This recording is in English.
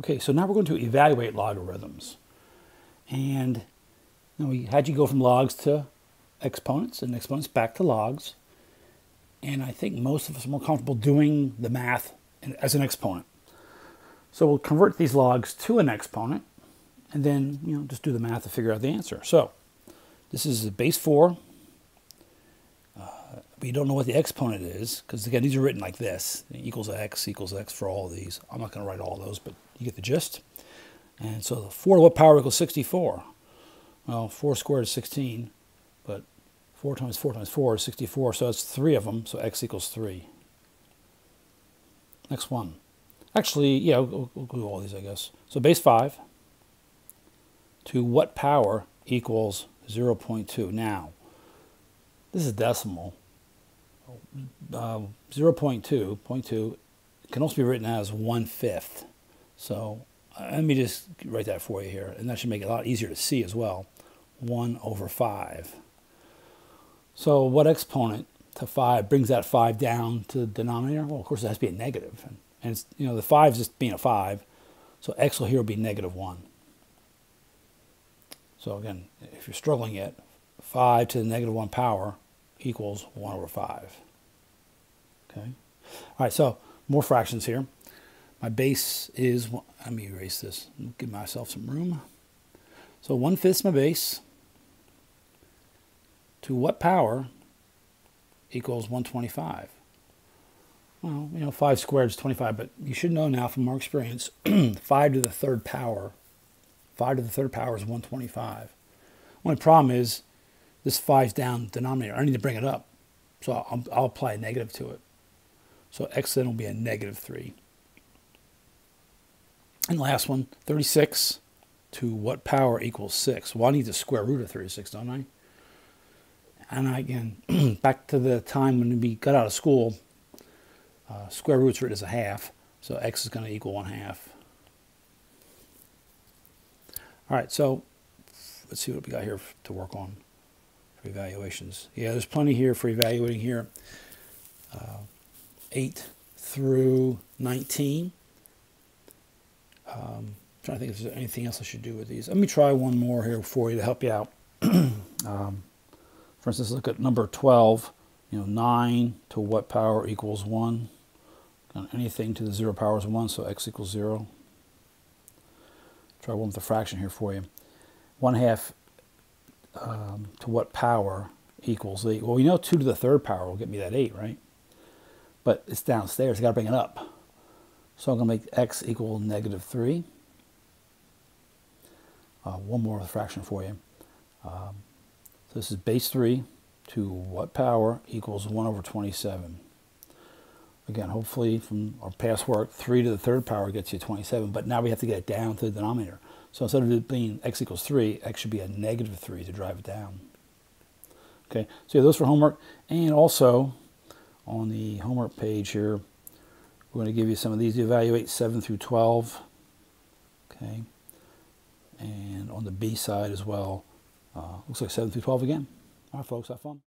Okay, so now we're going to evaluate logarithms. And you know, we had you go from logs to exponents and exponents back to logs. And I think most of us are more comfortable doing the math as an exponent. So we'll convert these logs to an exponent and then you know just do the math to figure out the answer. So this is base 4. Uh, you don't know what the exponent is because again these are written like this equals x equals x for all these. I'm not going to write all those but you get the gist. And so 4 to what power equals 64? Well 4 squared is 16 but 4 times 4 times 4 is 64 so that's three of them so x equals 3. Next one. Actually, yeah, we'll, we'll do all these, I guess. So base 5 to what power equals 0.2? Now, this is decimal. Uh, 0.2, 0.2 can also be written as 1 fifth. So uh, let me just write that for you here, and that should make it a lot easier to see as well. 1 over 5. So what exponent to 5 brings that 5 down to the denominator? Well, of course, it has to be a negative. And, and it's, you know, the 5 is just being a 5. So x will here will be negative 1. So again, if you're struggling yet, 5 to the negative 1 power equals 1 over 5. Okay. All right, so more fractions here. My base is, let me erase this, give myself some room. So 1 fifth my base. To what power equals 125? Well, you know, 5 squared is 25, but you should know now from our experience, 5 to the third power 5 to the third power is 125. Only problem is this 5's down denominator. I need to bring it up. So I'll, I'll apply a negative to it. So x then will be a negative 3. And last one, 36 to what power equals 6? Well, I need the square root of 36, don't I? And I, again, back to the time when we got out of school, uh, square root's written as a half. So x is going to equal 1 half. All right, so let's see what we got here to work on for evaluations. Yeah, there's plenty here for evaluating here. Uh, 8 through 19. Um, trying to think if there's anything else I should do with these. Let me try one more here for you to help you out. um, for instance, look at number 12. You know, 9 to what power equals 1? Anything to the 0 power is 1, so x equals 0. Try one with a fraction here for you. 1 half um, to what power equals 8? Well, we know 2 to the third power will get me that 8, right? But it's downstairs. i got to bring it up. So I'm going to make x equal negative 3. Uh, one more fraction for you. Um, so this is base 3 to what power equals 1 over 27. Again, hopefully from our past work, 3 to the third power gets you 27, but now we have to get it down to the denominator. So instead of it being x equals 3, x should be a negative 3 to drive it down. Okay, so yeah, those for homework. And also, on the homework page here, we're going to give you some of these to evaluate 7 through 12. Okay, and on the B side as well, uh, looks like 7 through 12 again. All right, folks, have fun.